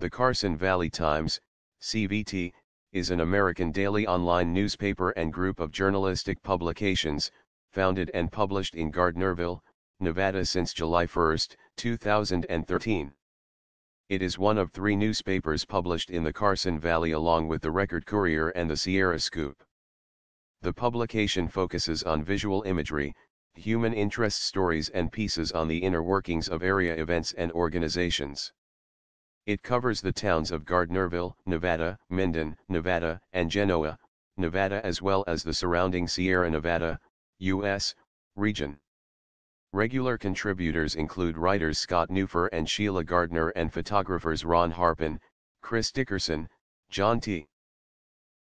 The Carson Valley Times, CVT, is an American daily online newspaper and group of journalistic publications, founded and published in Gardnerville, Nevada since July 1, 2013. It is one of three newspapers published in the Carson Valley along with the Record Courier and the Sierra Scoop. The publication focuses on visual imagery, human interest stories and pieces on the inner workings of area events and organizations. It covers the towns of Gardnerville, Nevada, Minden, Nevada, and Genoa, Nevada as well as the surrounding Sierra Nevada, U.S., region. Regular contributors include writers Scott Neuffer and Sheila Gardner and photographers Ron Harpin, Chris Dickerson, John T.